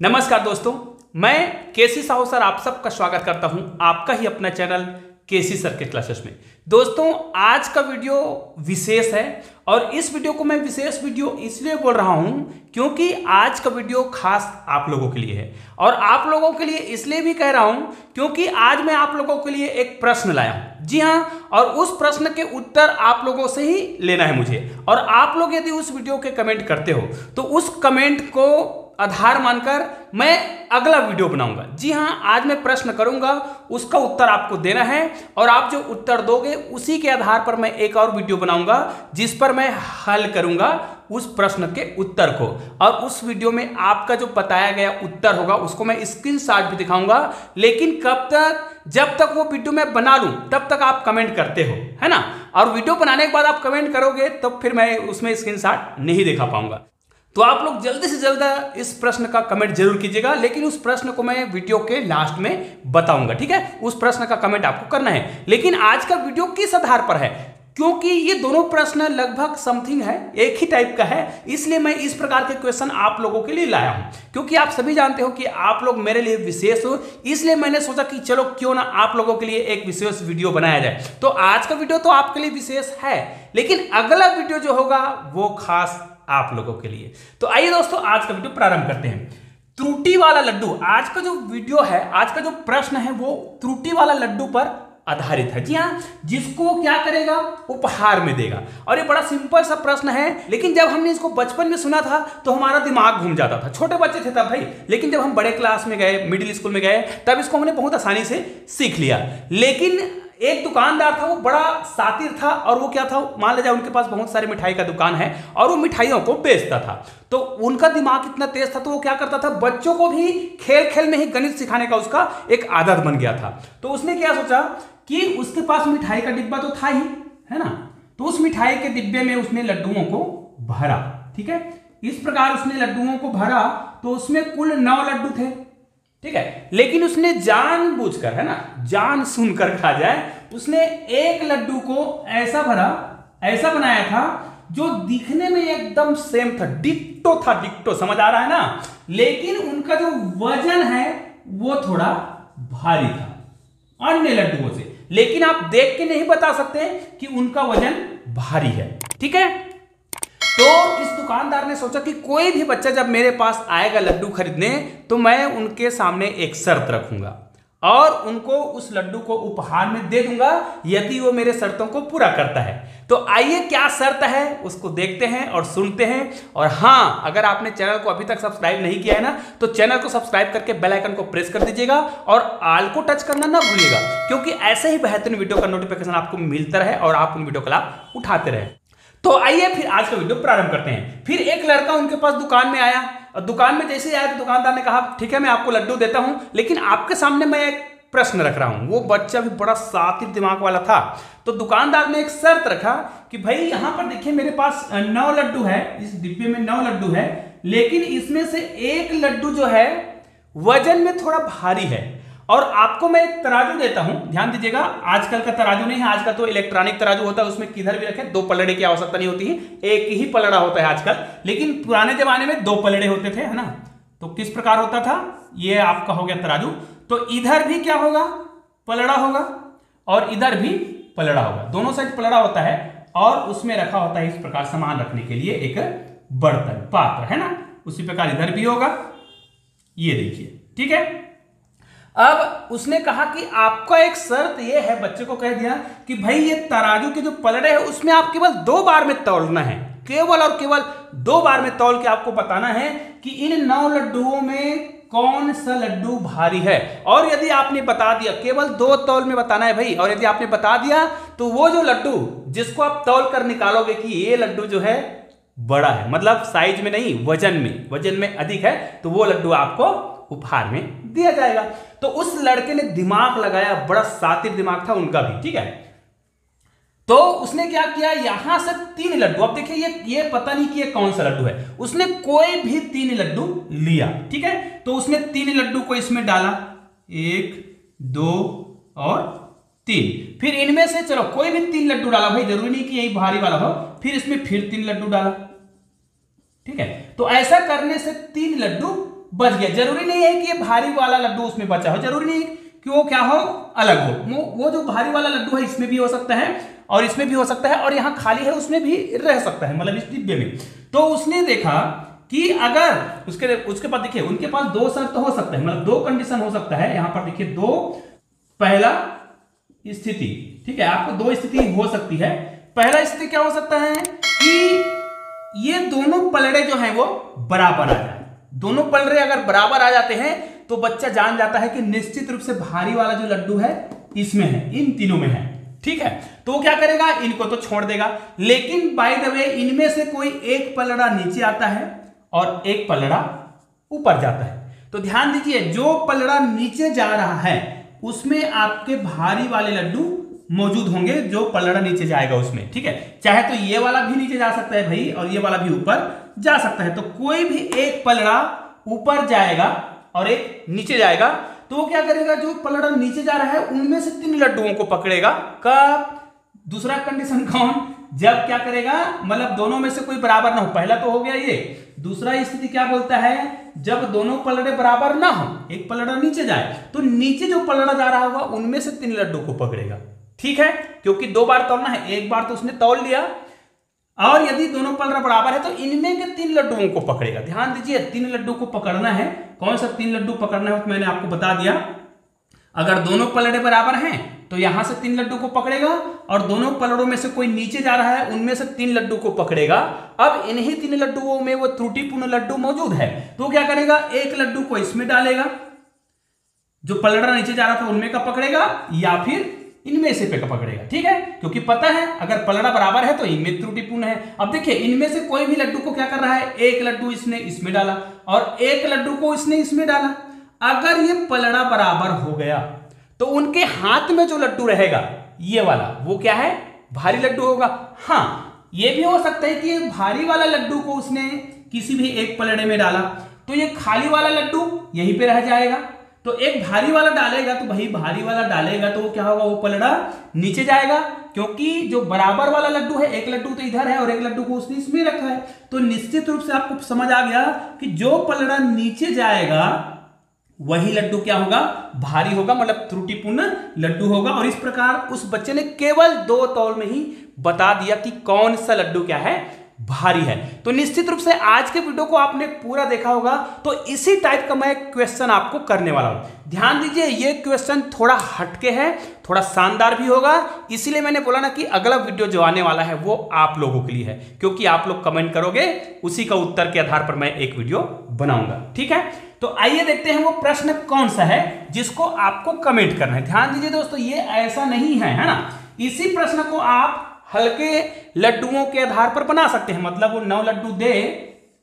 नमस्कार दोस्तों, मैं केसी साहू सर आप सबका स्वागत करता हूँ आपका ही अपना चैनल केसी सर के क्लासेस में। दोस्तों, आज का वीडियो विशेष है और इस वीडियो को मैं विशेष वीडियो इसलिए बोल रहा हूँ क्योंकि आज का वीडियो खास आप लोगों के लिए है और आप लोगों के लिए इसलिए भी कह रहा हूँ क्योंकि आज मैं आप लोगों के लिए एक प्रश्न लाया हूँ। जी हाँ, और उस प्रश्न के उत्तर आप लोगों से ही लेना है मुझे। और आप लोग यदि उस वीडियो के कमेंट करते हो तो उस कमेंट को आधार मानकर मैं अगला वीडियो बनाऊँगा। जी हाँ आज मैं प्रश्न करूँगा, उसका उत्तर आपको देना है और आप जो उत्तर दोगे, उसी के आधार पर मैं एक और वीडियो बनाऊँगा, जिस पर मैं हल करूँगा उस प्रश्न के उत्तर को। और उस वीडियो में आपका जो बताया गया उत्तर होगा, उसको मैं स्क्रीन भी दिखाऊँगा, लेकिन कब तक, जब तक वो वीडियो मैं बना लूँ, तब तक आप कमेंट करते हो, है ना? और वीडियो बनाने के बाद आप कमेंट करोगे तो फिर मैं उसमें स्क्रीन नहीं दिखा पाऊँगा। तो आप लोग जल्दी से जल्द इस प्रश्न का कमेंट ज़रूर कीजिएगा, लेकिन उस प्रश्न को मैं वीडियो के लास्ट में बताऊँगा, ठीक है? उस प्रश्न का कमेंट आपको करना है। लेकिन आज का वीडियो किस आधार पर है? क्योंकि ये दोनों प्रश्न लगभग समथिंग है, एक ही टाइप का है, इसलिए मैं इस प्रकार के क्वेश्चन आप लोगों के लिए लाया हूँ। क्योंकि आप सभी जानते हो कि आप लोग मेरे लिए विशेष हो, इसलिए मैंने सोचा कि चलो क्यों ना आप लोगों के लिए एक विशेष वीडियो बनाया जाए। तो आज का वीडियो तो आपके लिए विशेष है, लेकिन अगला वीडियो जो होगा वो खास आप लोगों के लिए। तो आइए दोस्तों, आज का वीडियो प्रारंभ करते हैं। त्रुटि वाला लड्डू, आज का जो वीडियो है, आज का जो प्रश्न है, वो त्रुटि वाला लड्डू पर आधारित है। जी हाँ जिसको क्या करेगा? उपहार में देगा। और ये बड़ा सिंपल सा प्रश्न है, लेकिन जब हमने इसको बचपन में सुना था तो हमारा दिमाग घूम जाता था। छोटे बच्चे थे तब, भाई। लेकिन जब हम बड़े क्लास में गए, मिडिल स्कूल में गए, तब इसको हमने बहुत आसानी से सीख लिया। लेकिन एक दुकानदार था, वो बड़ा सातिर था और वो क्या था, मान लीजिए उनके पास बहुत सारी मिठाई का दुकान है और वो मिठाइयों को बेचता था। तो उनका दिमाग इतना तेज था तो वो क्या करता था, बच्चों को भी खेल खेल में ही गणित सिखाने का उसका एक आदत बन गया था। तो उसने क्या सोचा कि उसके पास मिठाई का डिब्बा तो था ही, है ना? तो उस मिठाई के डिब्बे में उसने लड्डुओं को भरा, ठीक है? इस प्रकार उसने लड्डुओं को भरा तो उसमें कुल नौ लड्डू थे। ठीक है? लेकिन उसने जान बूझकर, है ना? जान सुनकर खा जाए, उसने एक लड्डू को ऐसा भरा, ऐसा बनाया था, जो दिखने में एकदम सेम था डिक्टो था डिक्टो समझ आ रहा है ना? लेकिन उनका जो वज़न है, वो थोड़ा भारी था, अन्य लड्डुओं से। लेकिन आप देख के नहीं बता सकते कि उनका वज़न भारी है, ठीक है? तो इस दुकानदार ने सोचा कि कोई भी बच्चा जब मेरे पास आएगा लड्डू खरीदने तो मैं उनके सामने एक शर्त रखूँगा और उनको उस लड्डू को उपहार में दे दूँगा, यदि वो मेरे शर्तों को पूरा करता है। तो आइए क्या शर्त है, उसको देखते हैं और सुनते हैं। और हाँ अगर आपने चैनल को अभी तक सब्सक्राइब नहीं किया है ना तो चैनल को सब्सक्राइब करके बेल आइकन को प्रेस कर दीजिएगा और आल को टच करना ना भूलिएगा, क्योंकि ऐसे ही बेहतरीन वीडियो का नोटिफिकेशन आपको मिलता रहे और आप उन वीडियो का लाभ उठाते रहे। तो आइए फिर आज का वीडियो प्रारंभ करते हैं। फिर एक लड़का उनके पास दुकान में आया। और दुकान में जैसे आया तो दुकानदार ने कहा, ठीक है, मैं आपको लड्डू देता हूँ, लेकिन आपके सामने मैं एक प्रश्न रख रहा हूँ। वो बच्चा भी बड़ा सातिर दिमाग वाला था। तो दुकानदार ने एक शर्त रखा कि भाई, यहाँ पर देखिए मेरे पास नौ लड्डू है, इस डिब्बे में नौ लड्डू है, लेकिन इसमें से एक लड्डू जो है, वज़न में थोड़ा भारी है। और आपको मैं एक तराजू देता हूँ, ध्यान दीजिएगा, आजकल का तराजू नहीं है, आजकल तो इलेक्ट्रॉनिक तराजू होता है, उसमें किधर भी रखे, दो पलड़े की आवश्यकता नहीं होती है, एक ही पलड़ा होता है आजकल, लेकिन पुराने जमाने में दो पलड़े होते थे, है ना? तो किस प्रकार होता था? ये आपका हो गया तराजू। तो इधर भी क्या होगा? पलड़ा होगा, और इधर भी पलड़ा होगा। दोनों साइड पलड़ा होता है, और उसमें रखा होता है इस प्रकार सामान रखने के लिए एक बर्तन, पात्र, है ना? उसी प्रकार इधर भी होगा, ये देखिए, ठीक है? अब उसने कहा कि आपका एक शर्त यह है, बच्चे को कह दिया कि भाई ये तराजू के जो पलड़े है, उसमें आप केवल दो बार में तोलना है। केवल और केवल दो बार में तौल के आपको बताना है कि इन नौ लड्डुओं में कौन सा लड्डू भारी है। और यदि आपने बता दिया, केवल दो तौल में बताना है भाई, और यदि आपने बता दिया तो वो जो लड्डू जिसको आप तौल कर निकालोगे कि ये लड्डू जो है बड़ा है मतलब साइज़ में नहीं, वज़न में वज़न में अधिक है तो वो लड्डू आपको उपहार में दिया जाएगा। तो उस लड़के ने दिमाग लगाया, बड़ा सातिर दिमाग था उनका भी, ठीक है? तो उसने क्या किया, यहाँ से तीन लड्डू, अब देखिए ये ये पता नहीं कि ये कौन सा लड्डू है। उसने कोई भी तीन लड्डू लिया, ठीक है? तो उसने तीन लड्डू को इसमें डाला, एक, दो और तीन। फिर इनमें से, चलो, कोई भी तीन लड्डू डाला, भाई, ज़रूरी नहीं कि यही भारी वाला हो, फिर इसमें फिर तीन लड्डू डाला, ठीक है? तो ऐसा करने से तीन लड्डू बच गया। ज़रूरी नहीं है कि ये भारी वाला लड्डू उसमें बचा हो। ज़रूरी नहीं कि वो क्या हो, अलग हो। वो जो भारी वाला लड्डू है, इसमें भी हो सकता है और इसमें भी हो सकता है और यहाँ खाली है, उसमें भी रह सकता है मतलब इस डिब्बे में। तो उसने देखा कि अगर उसके उसके बाद देखिए, उनके पास दो शर्त हो सकता है मतलब दो कंडीशन हो सकता है। यहाँ पर देखिए, दो, पहला स्थिति, ठीक है, आपको दो स्थिति हो सकती है। पहला स्थिति क्या हो सकता है कि ये दोनों पलड़े जो हैं वो बराबर आ जाए। दोनों पलड़े अगर बराबर आ जाते हैं तो बच्चा जान जाता है कि निश्चित रूप से भारी वाला जो लड्डू है, इसमें है, इन तीनों में है। ठीक है? तो वो क्या करेगा? इनको तो छोड़ देगा। लेकिन बाय द वे इनमें से कोई एक पलड़ा नीचे आता है और एक पलड़ा ऊपर जाता है। तो ध्यान दीजिए, जो पलड़ा नीचे जा रहा है, उसमें आपके भारी वाले लड्डू मौजूद होंगे, जो पलड़ा नीचे जाएगा उसमें। ठीक है? चाहे तो ये वाला भी नीचे जा सकता है भाई, और ये वाला भी ऊपर जा सकता है। तो कोई भी एक पलड़ा ऊपर जाएगा और एक नीचे जाएगा। तो वो क्या करेगा? जो पलड़ा नीचे जा रहा है, उनमें से तीन लड्डुओं को पकड़ेगा। कब? दूसरा कंडीशन कौन? जब क्या करेगा? मतलब दोनों में से कोई बराबर ना हो। पहला तो हो गया ये। दूसरा स्थिति क्या बोलता है? जब दोनों पलड़े बराबर ना हो, एक पलड़ा नीचे जाए तो नीचे जो पलड़ा जा रहा होगा, उनमें से तीन लड्डू को पकड़ेगा। ठीक है? क्योंकि दो बार तोड़ना है, एक बार तो उसने तोड़ लिया। और यदि दोनों पलड़ा बराबर है तो इनमें के तीन लड्डुओं को पकड़ेगा। ध्यान दीजिए, तीन लड्डू को पकड़ना है। कौन सा तीन लड्डू पकड़ना है मैंने आपको बता दिया। अगर दोनों पलड़े बराबर हैं तो यहाँ से तीन लड्डू को पकड़ेगा, और दोनों पलड़ों में से कोई नीचे जा रहा है, उनमें से तीन लड्डू को पकड़ेगा। अब इन्हीं तीन लड्डुओं में वो त्रुटिपूर्ण लड्डू मौजूद है। तो क्या करेगा? एक लड्डू को इसमें डालेगा। जो पलड़ा नीचे जा रहा था, उनमें का पकड़ेगा, या फिर इनमें से पकड़ेगा, ठीक है? क्योंकि पता है, अगर पलड़ा बराबर है तो इनमें त्रुटिपूर्ण है। अब देखिए, इनमें से कोई भी लड्डू को क्या कर रहा है? एक लड्डू इसने इसमें डाला और एक लड्डू को इसने इसमें डाला। अगर ये पलड़ा बराबर हो गया तो उनके हाथ में जो लड्डू रहेगा, ये वाला, वो क्या है? भारी लड्डू होगा। हाँ ये भी हो सकता है कि भारी वाला लड्डू को उसने किसी भी एक पलड़े में डाला तो ये खाली वाला लड्डू यहीं पे रह जाएगा। तो एक भारी वाला डालेगा तो भाई भारी वाला डालेगा तो क्या होगा, वो पलड़ा नीचे जाएगा, क्योंकि जो बराबर वाला लड्डू है, एक लड्डू तो इधर है और एक लड्डू को उसने इसमें रखा है। तो निश्चित रूप से आपको समझ आ गया कि जो पलड़ा नीचे जाएगा, वही लड्डू क्या होगा, भारी होगा मतलब त्रुटिपूर्ण लड्डू होगा। और इस प्रकार उस बच्चे ने केवल दो तौल में ही बता दिया कि कौन सा लड्डू क्या है। भारी है। तो निश्चित रूप से आज के वीडियो को आपने पूरा देखा होगा तो इसी टाइप का मैं क्वेश्चन आपको करने वाला हूँ। ध्यान दीजिए, ये क्वेश्चन थोड़ा हटके है, थोड़ा शानदार भी होगा, इसीलिए मैंने बोला ना कि अगला वीडियो जो आने वाला है वो आप लोगों के लिए है, क्योंकि आप लोग कमेंट करोगे, उसी का उत्तर के आधार पर मैं एक वीडियो बनाऊँगा, ठीक है? तो आइए देखते हैं वो प्रश्न कौन सा है जिसको आपको कमेंट करना है। ध्यान दीजिए दोस्तों, ये ऐसा नहीं है है ना? इसी प्रश्न को आप हल्के लड्डुओं के आधार पर बना सकते हैं। मतलब वो नौ लड्डू दे,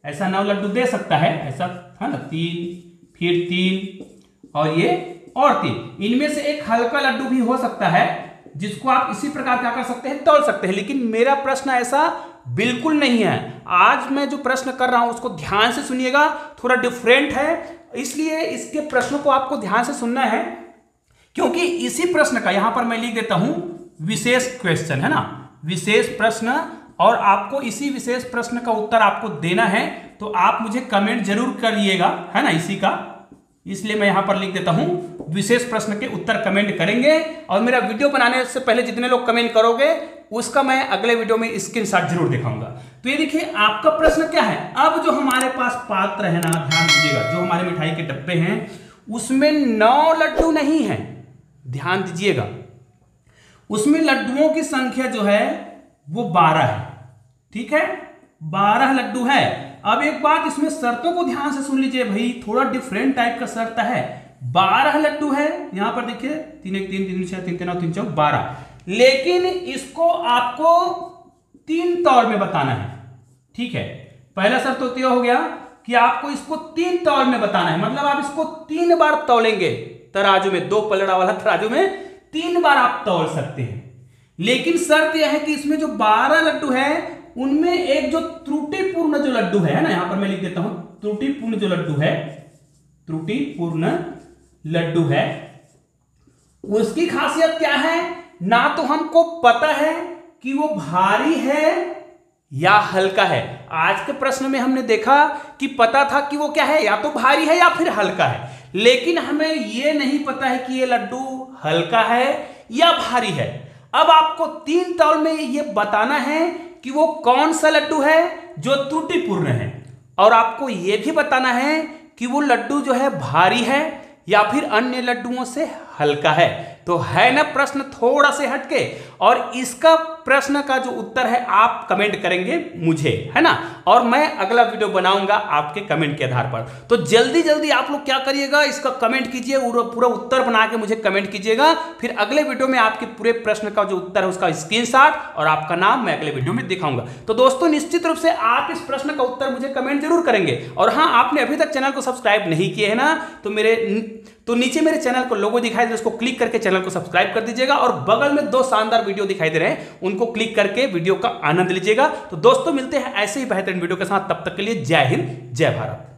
ऐसा नौ लड्डू दे सकता है, ऐसा है ना, तीन, फिर तीन, और ये और तीन। इनमें से एक हल्का लड्डू भी हो सकता है, जिसको आप इसी प्रकार क्या कर सकते हैं तोड़ सकते हैं। लेकिन मेरा प्रश्न ऐसा बिल्कुल नहीं है। आज मैं जो प्रश्न कर रहा हूँ, उसको ध्यान से सुनिएगा, थोड़ा डिफरेंट है। इसलिए इसके प्रश्नों को आपको ध्यान से सुनना है, क्योंकि इसी प्रश्न का, यहाँ पर मैं लिख देता हूँ, विशेष क्वेश्चन है ना? विशेष प्रश्न और आपको इसी विशेष प्रश्न का उत्तर आपको देना है तो आप मुझे कमेंट ज़रूर करिएगा, है ना, इसी का? इसलिए मैं यहाँ पर लिख देता हूँ, विशेष प्रश्न के उत्तर कमेंट करेंगे और मेरा वीडियो बनाने से पहले जितने लोग कमेंट करोगे, उसका मैं अगले वीडियो में स्क्रीन शॉट ज़रूर दिखाऊँगा। तो ये देखिए, आपका प्रश्न क्या है? अब जो हमारे पास पात्र है ना, ध्यान दीजिएगा, जो हमारे मिठाई के डब्बे हैं, उसमें नौ लड्डू नहीं है। ध्यान दीजिएगा। उसमें लड्डुओं की संख्या जो है, वो बारह है। ठीक है? बारह लड्डू है। अब एक बात इसमें शर्तों को ध्यान से सुन लीजिए भाई, थोड़ा डिफरेंट टाइप का शर्त है। बारह लड्डू है, यहाँ पर देखिए, तीन एक, तीन तीन, छह, तीन तीन तीन, चौक, बारह। लेकिन इसको आपको तीन तौर में बताना है। ठीक है? पहला शर्त तो यह हो गया कि आपको इसको तीन तौर में बताना है। मतलब आप इसको तीन बार तौलेंगे, तराजू में, दो पलड़ा वाला तराजू में तीन बार आप तोड़ सकते हैं। लेकिन शर्त यह है कि इसमें जो बारह लड्डू है, उनमें एक जो त्रुटिपूर्ण जो लड्डू है ना, यहाँ पर मैं लिख देता हूँ, त्रुटिपूर्ण जो लड्डू है, त्रुटिपूर्ण लड्डू है, उसकी खासियत क्या है? ना तो हमको पता है कि वो भारी है या हल्का है। आज के प्रश्न में हमने देखा कि पता था कि वो क्या है, या तो भारी है या फिर हल्का है। लेकिन हमें यह नहीं पता है कि ये लड्डू हल्का है या भारी है? अब आपको तीन तौल में यह बताना है कि वो कौन सा लड्डू है जो त्रुटिपूर्ण है। और आपको यह भी बताना है कि वो लड्डू जो है भारी है या फिर अन्य लड्डुओं से हल्का है। तो है ना प्रश्न थोड़ा से हटके? और इसका प्रश्न का जो उत्तर है, आप कमेंट करेंगे मुझे, है ना? और मैं अगला वीडियो बनाऊँगा आपके कमेंट के आधार पर। तो जल्दी जल्दी आप लोग क्या करिएगा, इसका कमेंट कीजिए पूरा उत्तर बना के मुझे कमेंट कीजिएगा। फिर अगले वीडियो में आपके पूरे प्रश्न का जो उत्तर है, उसका स्क्रीन और आपका नाम मैं अगले वीडियो में दिखाऊँगा। तो दोस्तों, निश्चित रूप से आप इस प्रश्न का उत्तर मुझे कमेंट ज़रूर करेंगे। और हाँ आपने अभी तक चैनल को सब्सक्राइब नहीं किए है ना तो मेरे तो नीचे मेरे चैनल को लोगो दिखाई दे उसको क्लिक करके चैनल को सब्सक्राइब कर दीजिएगा और बगल में दो शानदार वीडियो दिखाई दे रहे हैं, उनको क्लिक करके वीडियो का आनंद लीजिएगा। तो दोस्तों, मिलते हैं ऐसे ही बेहतरीन वीडियो के साथ, तब तक के लिए जय हिंद, जय भारत।